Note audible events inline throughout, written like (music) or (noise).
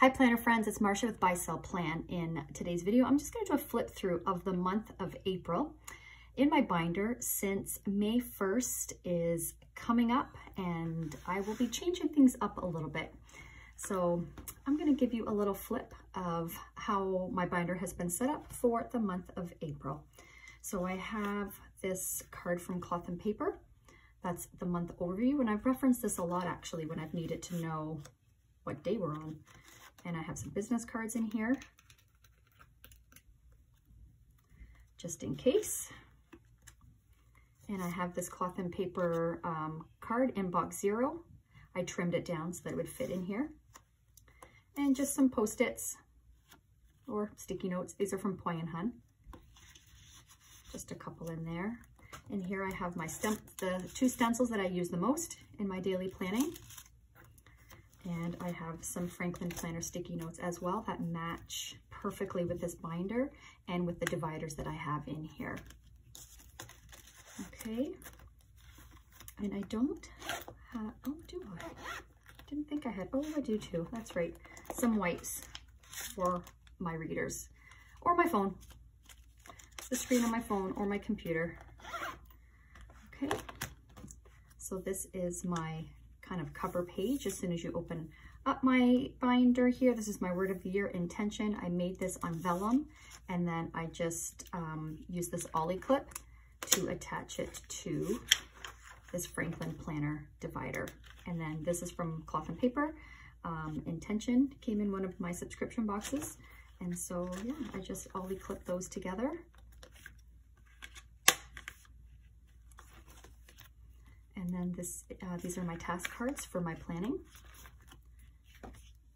Hi planner friends, it's Marcia with Buy Sell Plan. In today's video, I'm just going to do a flip through of the month of April in my binder since May 1st is coming up and I will be changing things up a little bit. So I'm going to give you a little flip of how my binder has been set up for the month of April. So I have this card from Cloth and Paper. That's the month overview and I've referenced this a lot actually when I've needed to know what day we're on. And I have some business cards in here, just in case. And I have this cloth and paper um, card in box zero. I trimmed it down so that it would fit in here. And just some post-its or sticky notes. These are from Poi and Hun. Just a couple in there. And here I have my stem the two stencils that I use the most in my daily planning. And I have some Franklin Planner sticky notes as well that match perfectly with this binder and with the dividers that I have in here. Okay. And I don't have, oh, do I? Didn't think I had, oh, I do too. That's right. Some wipes for my readers or my phone. The screen on my phone or my computer. Okay. So this is my kind of cover page as soon as you open up my binder here. This is my word of the year intention. I made this on vellum and then I just um, this ollie clip to attach it to this Franklin planner divider. And then this is from cloth and paper. Um, intention came in one of my subscription boxes. And so yeah, I just ollie clip those together And then this, uh, these are my task cards for my planning.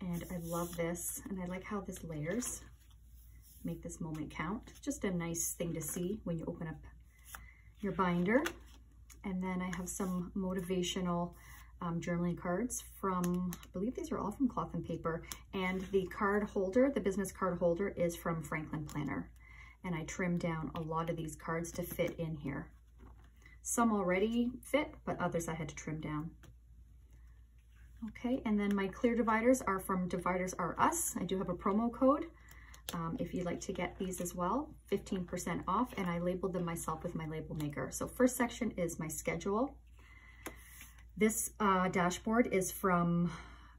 And I love this, and I like how this layers. Make this moment count. Just a nice thing to see when you open up your binder. And then I have some motivational um, journaling cards from, I believe these are all from Cloth and Paper. And the card holder, the business card holder is from Franklin Planner. And I trimmed down a lot of these cards to fit in here. Some already fit, but others I had to trim down. Okay, and then my clear dividers are from Dividers R Us. I do have a promo code um, if you'd like to get these as well, 15% off, and I labeled them myself with my label maker. So first section is my schedule. This uh, dashboard is from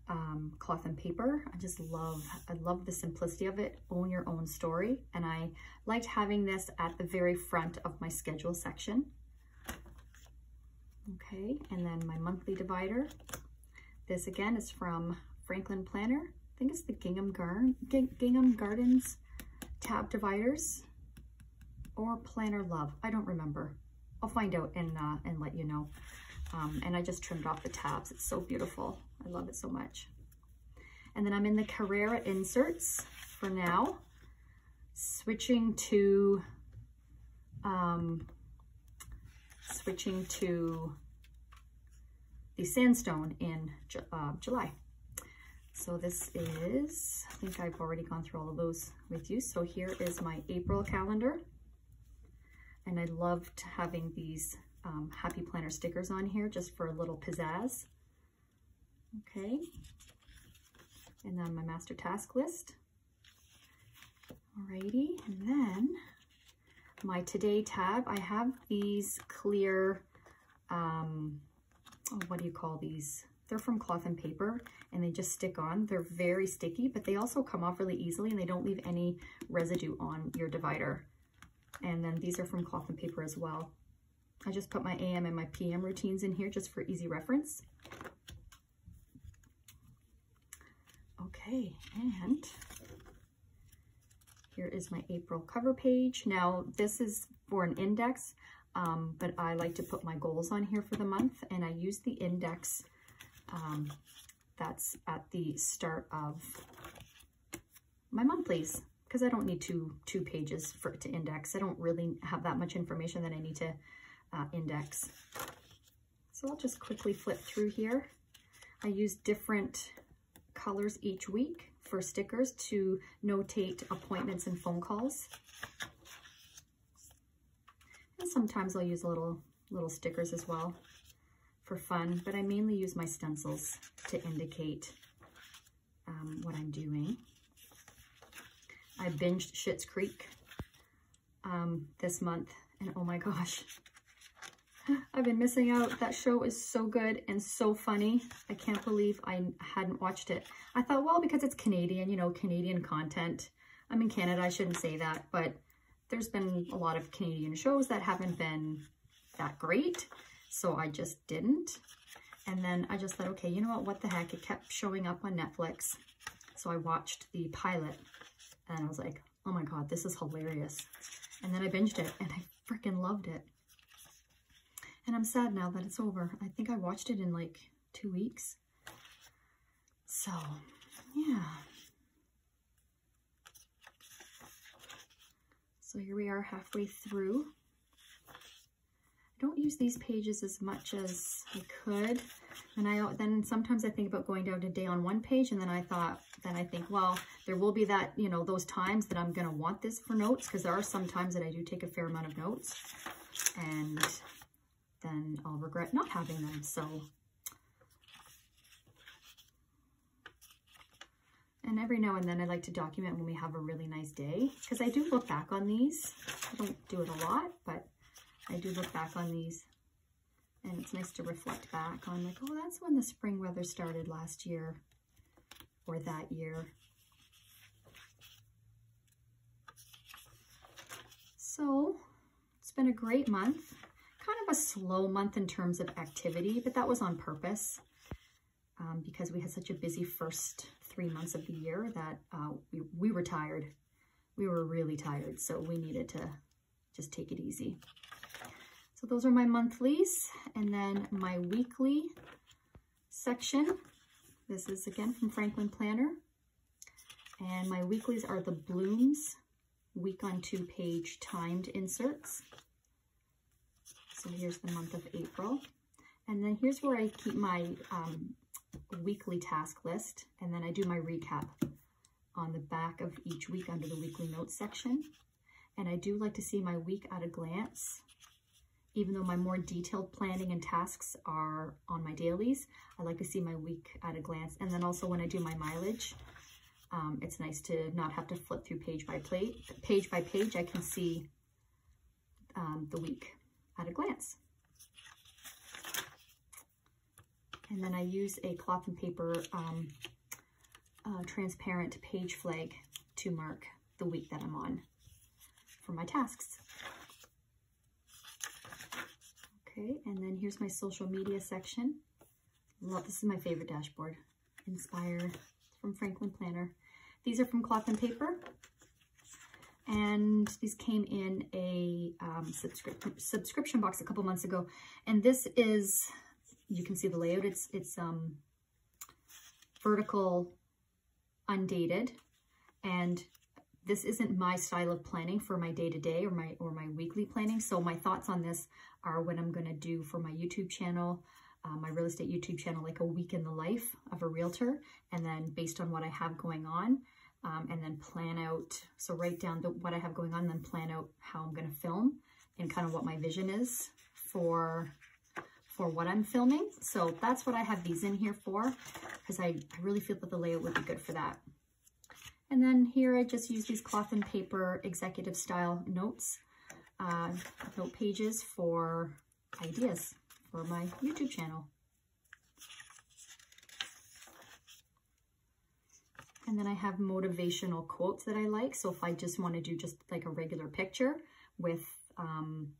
um, cloth and paper. I just love, I love the simplicity of it. Own your own story. And I liked having this at the very front of my schedule section. Okay, and then my monthly divider. This again is from Franklin Planner. I think it's the Gingham, Gar Gingham Gardens tab dividers or Planner Love. I don't remember. I'll find out and, uh, and let you know. Um, and I just trimmed off the tabs. It's so beautiful. I love it so much. And then I'm in the Carrera inserts for now, switching to um, switching to the sandstone in uh, July. So this is, I think I've already gone through all of those with you. So here is my April calendar. And I loved having these um, Happy Planner stickers on here just for a little pizzazz. Okay. And then my master task list. Alrighty, and then my Today tab, I have these clear, um, oh, what do you call these? They're from cloth and paper and they just stick on. They're very sticky, but they also come off really easily and they don't leave any residue on your divider. And then these are from cloth and paper as well. I just put my AM and my PM routines in here just for easy reference. Okay, and here is my April cover page. Now, this is for an index, um, but I like to put my goals on here for the month, and I use the index um, that's at the start of my monthlies because I don't need two, two pages for it to index. I don't really have that much information that I need to uh, index. So I'll just quickly flip through here. I use different colors each week for stickers to notate appointments and phone calls. Sometimes I'll use little, little stickers as well for fun, but I mainly use my stencils to indicate um, what I'm doing. I binged Schitt's Creek um, this month and oh my gosh, (laughs) I've been missing out. That show is so good and so funny. I can't believe I hadn't watched it. I thought, well, because it's Canadian, you know, Canadian content. I'm in Canada, I shouldn't say that, but there's been a lot of Canadian shows that haven't been that great. So I just didn't. And then I just thought, okay, you know what, what the heck? It kept showing up on Netflix. So I watched the pilot and I was like, oh my God, this is hilarious. And then I binged it and I freaking loved it. And I'm sad now that it's over. I think I watched it in like two weeks. So, yeah. So here we are halfway through. I don't use these pages as much as I could. And I then sometimes I think about going down to day on one page and then I thought, then I think, well, there will be that, you know, those times that I'm going to want this for notes because there are some times that I do take a fair amount of notes and then I'll regret not having them. So, and every now and then I like to document when we have a really nice day because I do look back on these. I don't do it a lot, but I do look back on these and it's nice to reflect back on like, oh, that's when the spring weather started last year or that year. So it's been a great month. Kind of a slow month in terms of activity, but that was on purpose um, because we had such a busy first three months of the year that uh, we, we were tired. We were really tired, so we needed to just take it easy. So those are my monthlies. And then my weekly section. This is again from Franklin Planner. And my weeklies are the Blooms week on two page timed inserts. So here's the month of April. And then here's where I keep my um, weekly task list. And then I do my recap on the back of each week under the weekly notes section. And I do like to see my week at a glance even though my more detailed planning and tasks are on my dailies, I like to see my week at a glance. And then also when I do my mileage, um, it's nice to not have to flip through page by plate, page by page. I can see um, the week at a glance. And then I use a cloth and paper um, uh, transparent page flag to mark the week that I'm on for my tasks. Okay, and then here's my social media section. Love, this is my favorite dashboard. Inspire from Franklin Planner. These are from Cloth and Paper. And these came in a um, subscri subscription box a couple months ago. And this is, you can see the layout, it's, it's um, vertical, undated. And this isn't my style of planning for my day-to-day -day or my or my weekly planning. So my thoughts on this are what I'm going to do for my YouTube channel, uh, my real estate YouTube channel, like a week in the life of a realtor. And then based on what I have going on, um, and then plan out, so write down the, what I have going on, then plan out how I'm going to film and kind of what my vision is for for what I'm filming. So that's what I have these in here for, because I, I really feel that the layout would be good for that. And then here I just use these cloth and paper executive style notes uh, note pages for ideas for my YouTube channel. And then I have motivational quotes that I like. So if I just want to do just like a regular picture with um,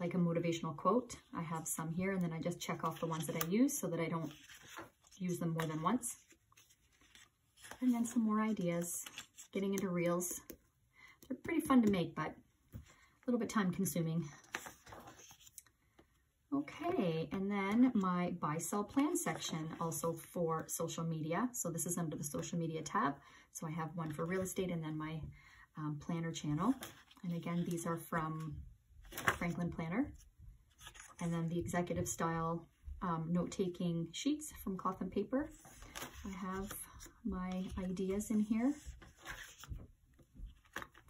like a motivational quote, I have some here. And then I just check off the ones that I use so that I don't use them more than once. And then some more ideas, getting into reels. They're pretty fun to make, but a little bit time consuming. Okay, and then my buy sell plan section also for social media. So this is under the social media tab. So I have one for real estate and then my um, planner channel. And again, these are from Franklin Planner. And then the executive style um, note-taking sheets from Cloth and Paper. I have my ideas in here.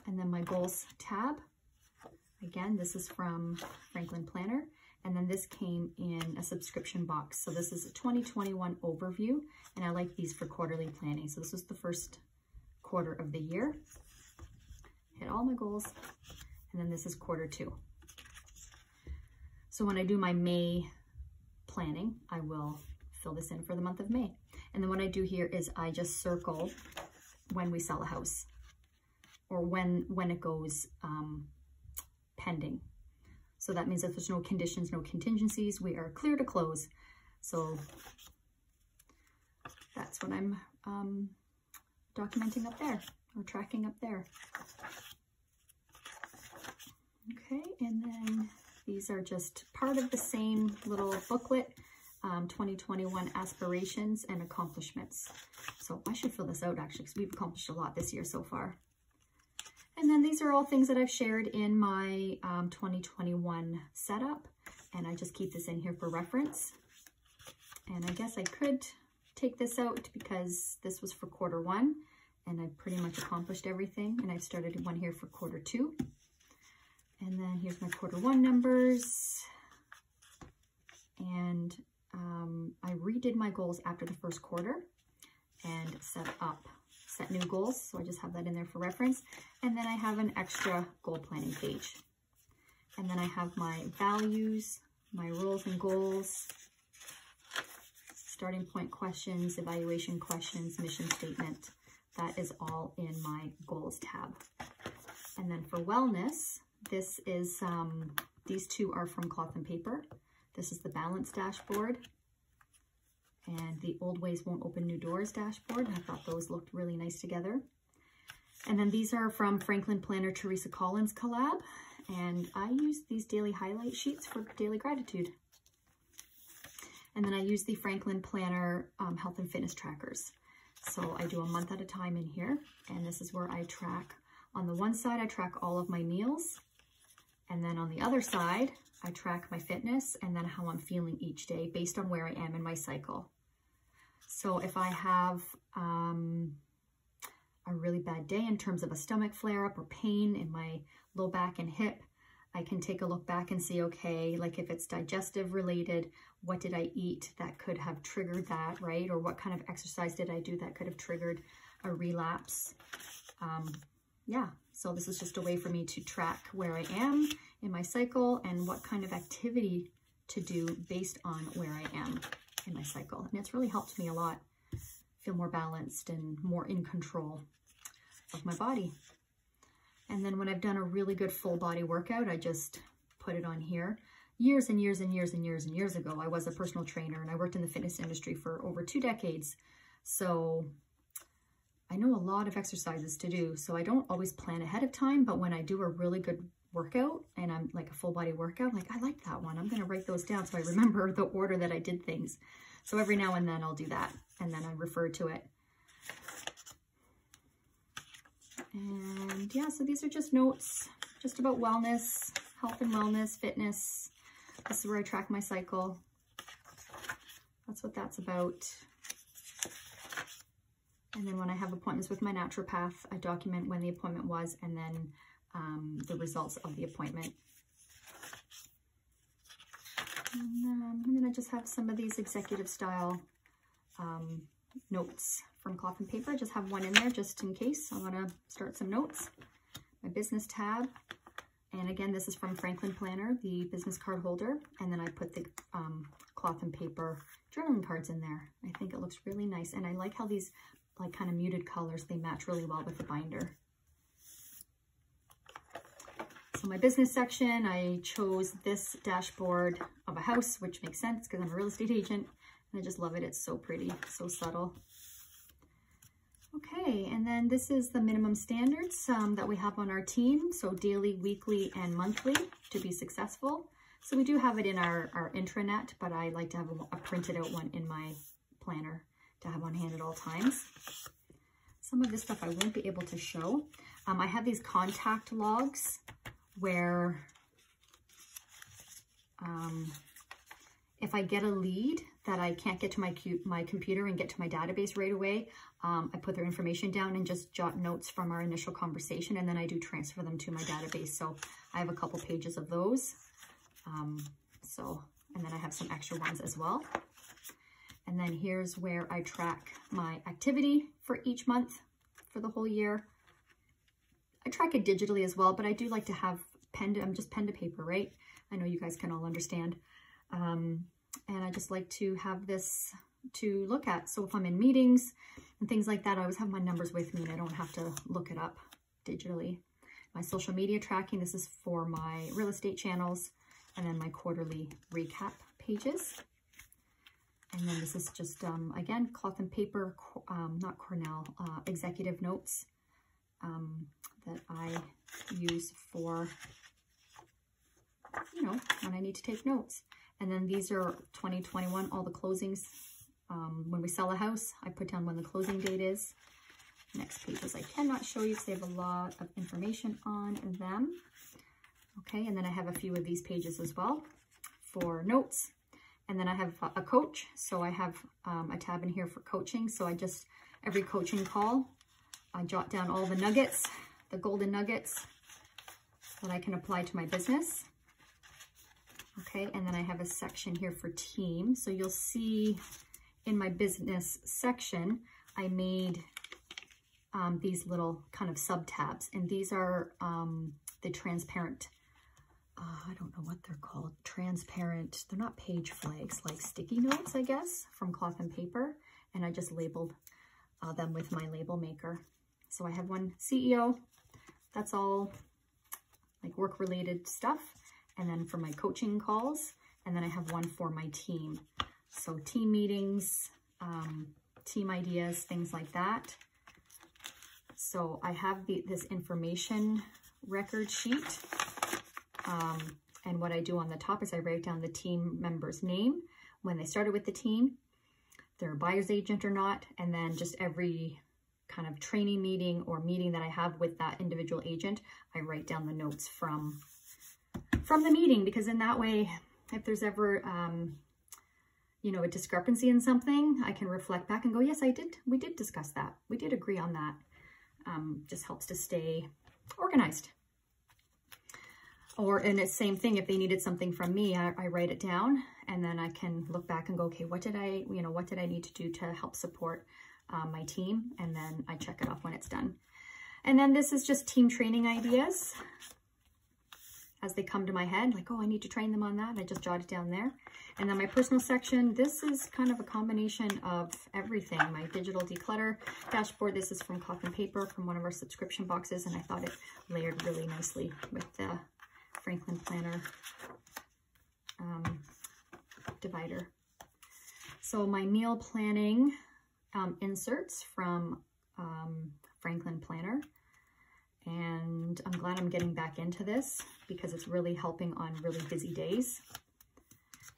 And then my goals tab. Again, this is from Franklin Planner. And then this came in a subscription box. So this is a 2021 overview, and I like these for quarterly planning. So this was the first quarter of the year. Hit all my goals. And then this is quarter two. So when I do my May planning, I will fill this in for the month of May. And then what I do here is I just circle when we sell a house or when, when it goes um, pending. So that means that there's no conditions, no contingencies. We are clear to close. So that's what I'm um, documenting up there or tracking up there. Okay, and then these are just part of the same little booklet, um, 2021 aspirations and accomplishments. So I should fill this out actually because we've accomplished a lot this year so far. And then these are all things that I've shared in my um, 2021 setup. And I just keep this in here for reference. And I guess I could take this out because this was for quarter one and I pretty much accomplished everything. And I've started one here for quarter two. And then here's my quarter one numbers. And um, I redid my goals after the first quarter and set up set new goals. So I just have that in there for reference. And then I have an extra goal planning page. And then I have my values, my rules and goals, starting point questions, evaluation questions, mission statement. That is all in my goals tab. And then for wellness, this is, um, these two are from cloth and paper. This is the balance dashboard and the Old Ways Won't Open New Doors dashboard. I thought those looked really nice together. And then these are from Franklin Planner Teresa Collins collab. And I use these daily highlight sheets for daily gratitude. And then I use the Franklin Planner um, health and fitness trackers. So I do a month at a time in here. And this is where I track. On the one side, I track all of my meals. And then on the other side, I track my fitness and then how I'm feeling each day based on where I am in my cycle. So if I have um, a really bad day in terms of a stomach flare-up or pain in my low back and hip, I can take a look back and see, okay, like if it's digestive related, what did I eat that could have triggered that, right? Or what kind of exercise did I do that could have triggered a relapse? Um, yeah, so this is just a way for me to track where I am in my cycle and what kind of activity to do based on where I am in my cycle. And it's really helped me a lot feel more balanced and more in control of my body. And then when I've done a really good full body workout, I just put it on here. Years and years and years and years and years ago, I was a personal trainer and I worked in the fitness industry for over two decades. So I know a lot of exercises to do. So I don't always plan ahead of time, but when I do a really good workout and I'm like a full body workout, I'm like, I like that one. I'm going to write those down so I remember (laughs) the order that I did things. So every now and then I'll do that and then I refer to it. And yeah, so these are just notes just about wellness, health and wellness, fitness. This is where I track my cycle. That's what that's about. And then when I have appointments with my naturopath, I document when the appointment was and then um, the results of the appointment. And, um, and, then I just have some of these executive style um, notes from cloth and paper. I just have one in there just in case I want to start some notes. My business tab. And again, this is from Franklin Planner, the business card holder. And then I put the um, cloth and paper journaling cards in there. I think it looks really nice. And I like how these like kind of muted colors, they match really well with the binder. So my business section, I chose this dashboard of a house, which makes sense because I'm a real estate agent. And I just love it. It's so pretty, so subtle. Okay, and then this is the minimum standards um, that we have on our team. So daily, weekly, and monthly to be successful. So we do have it in our, our intranet, but I like to have a, a printed out one in my planner to have on hand at all times. Some of this stuff I won't be able to show. Um, I have these contact logs where um, if I get a lead that I can't get to my, my computer and get to my database right away, um, I put their information down and just jot notes from our initial conversation and then I do transfer them to my database. So I have a couple pages of those. Um, So, and then I have some extra ones as well. And then here's where I track my activity for each month for the whole year. I track it digitally as well, but I do like to have pen to, I'm just pen to paper, right? I know you guys can all understand. Um, and I just like to have this to look at. So if I'm in meetings and things like that, I always have my numbers with me and I don't have to look it up digitally. My social media tracking, this is for my real estate channels and then my quarterly recap pages. And then this is just, um, again, cloth and paper, um, not Cornell, uh, executive notes um, that I use for, you know, when I need to take notes. And then these are 2021, all the closings. Um, when we sell a house, I put down when the closing date is. Next pages I cannot show you because they have a lot of information on them. Okay, and then I have a few of these pages as well for notes. And then I have a coach. So I have um, a tab in here for coaching. So I just, every coaching call, I jot down all the nuggets, the golden nuggets that I can apply to my business. Okay, and then I have a section here for team. So you'll see in my business section, I made um, these little kind of sub tabs and these are um, the transparent uh, I don't know what they're called, transparent, they're not page flags, like sticky notes, I guess, from cloth and paper. And I just labeled uh, them with my label maker. So I have one CEO, that's all like work related stuff. And then for my coaching calls, and then I have one for my team. So team meetings, um, team ideas, things like that. So I have the, this information record sheet um, and what I do on the top is I write down the team member's name, when they started with the team, their buyer's agent or not, and then just every kind of training meeting or meeting that I have with that individual agent, I write down the notes from, from the meeting because in that way, if there's ever, um, you know, a discrepancy in something, I can reflect back and go, yes, I did, we did discuss that. We did agree on that. Um, just helps to stay organized. Or, and it's same thing, if they needed something from me, I, I, write it down and then I can look back and go, okay, what did I, you know, what did I need to do to help support um, my team? And then I check it off when it's done. And then this is just team training ideas as they come to my head, like, oh, I need to train them on that. I just jot it down there. And then my personal section, this is kind of a combination of everything. My digital declutter dashboard, this is from Cloth and Paper from one of our subscription boxes, and I thought it layered really nicely with the Planner um, divider. So my meal planning um, inserts from um, Franklin Planner. And I'm glad I'm getting back into this because it's really helping on really busy days.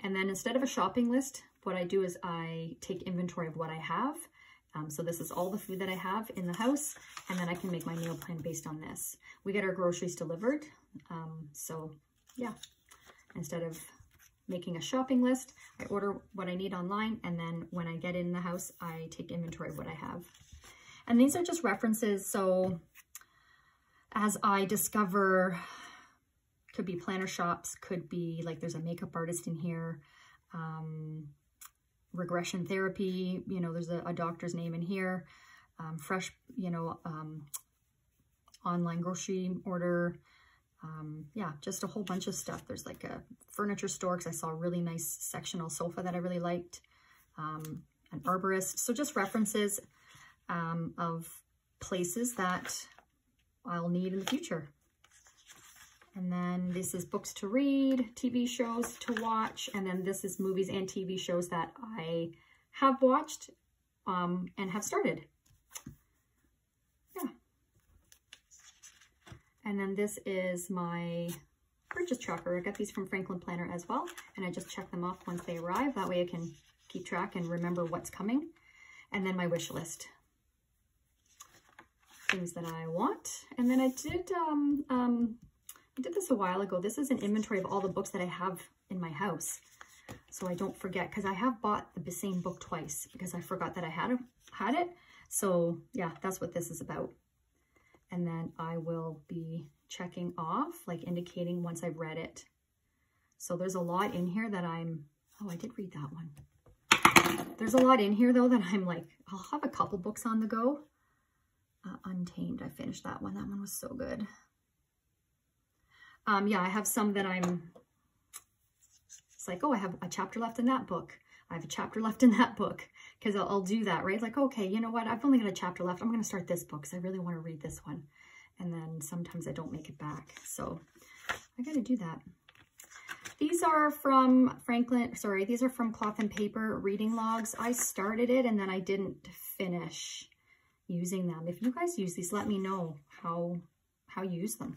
And then instead of a shopping list, what I do is I take inventory of what I have. Um, so this is all the food that I have in the house, and then I can make my meal plan based on this. We get our groceries delivered, um, so yeah, instead of making a shopping list, I order what I need online, and then when I get in the house, I take inventory of what I have. And these are just references, so as I discover, could be planner shops, could be like there's a makeup artist in here, um, regression therapy, you know, there's a, a doctor's name in here, um, fresh, you know, um, online grocery order, um, yeah, just a whole bunch of stuff. There's like a furniture store because I saw a really nice sectional sofa that I really liked, um, an arborist. So just references um, of places that I'll need in the future. And then this is books to read, TV shows to watch, and then this is movies and TV shows that I have watched um, and have started. And then this is my purchase tracker. I got these from Franklin Planner as well. And I just check them off once they arrive. That way I can keep track and remember what's coming. And then my wish list. Things that I want. And then I did, um, um, I did this a while ago. This is an inventory of all the books that I have in my house. So I don't forget, because I have bought the same book twice because I forgot that I had, a, had it. So yeah, that's what this is about and then I will be checking off, like indicating once I've read it. So there's a lot in here that I'm, oh, I did read that one. There's a lot in here though that I'm like, I'll have a couple books on the go. Uh, Untamed, I finished that one. That one was so good. Um, yeah, I have some that I'm, it's like, oh, I have a chapter left in that book. I have a chapter left in that book because I'll, I'll, do that, right? Like, okay, you know what? I've only got a chapter left. I'm going to start this book because I really want to read this one. And then sometimes I don't make it back. So I got to do that. These are from Franklin, sorry, these are from Cloth and Paper reading logs. I started it and then I didn't finish using them. If you guys use these, let me know how, how you use them.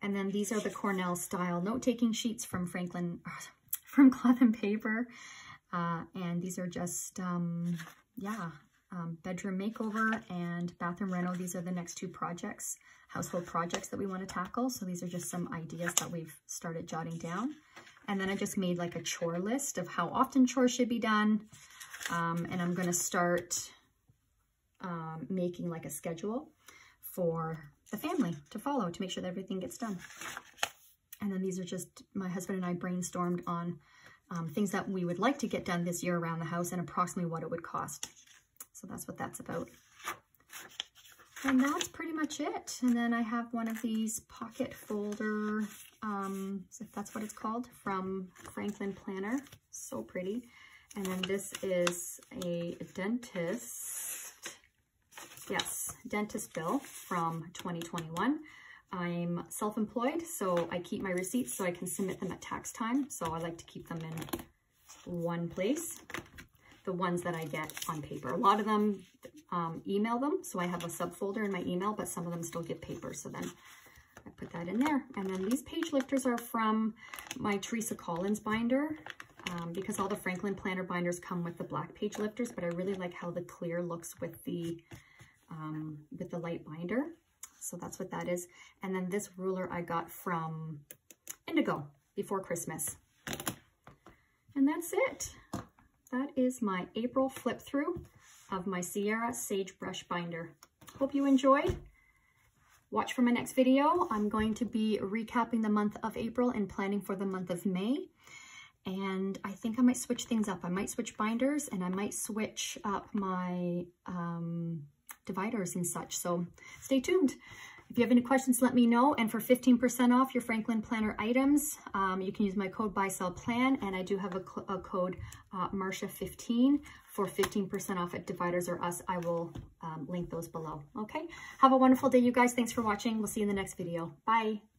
And then these are the Cornell style note-taking sheets from Franklin, (laughs) from Cloth and Paper. Uh, and these are just, um, yeah, um, bedroom makeover and bathroom reno. These are the next two projects, household projects that we want to tackle. So these are just some ideas that we've started jotting down. And then I just made like a chore list of how often chores should be done. Um, and I'm going to start um, making like a schedule for the family to follow to make sure that everything gets done. And then these are just, my husband and I brainstormed on um, things that we would like to get done this year around the house and approximately what it would cost. So that's what that's about. And that's pretty much it. And then I have one of these pocket folder, um, if that's what it's called, from Franklin Planner. So pretty. And then this is a dentist, yes, dentist bill from 2021. I'm self-employed, so I keep my receipts so I can submit them at tax time. So I like to keep them in one place, the ones that I get on paper. A lot of them um, email them, so I have a subfolder in my email, but some of them still get paper, so then I put that in there. And then these page lifters are from my Teresa Collins binder, um, because all the Franklin Planner binders come with the black page lifters, but I really like how the clear looks with the um, with the light binder. So that's what that is. And then this ruler I got from Indigo before Christmas. And that's it. That is my April flip through of my Sierra Sagebrush binder. Hope you enjoyed. Watch for my next video. I'm going to be recapping the month of April and planning for the month of May. And I think I might switch things up. I might switch binders and I might switch up my um, dividers and such. So stay tuned. If you have any questions, let me know. And for 15% off your Franklin Planner items, um, you can use my code buy sell plan. And I do have a, a code uh, Marcia15 for 15% off at Dividers R Us. I will um, link those below. Okay. Have a wonderful day, you guys. Thanks for watching. We'll see you in the next video. Bye.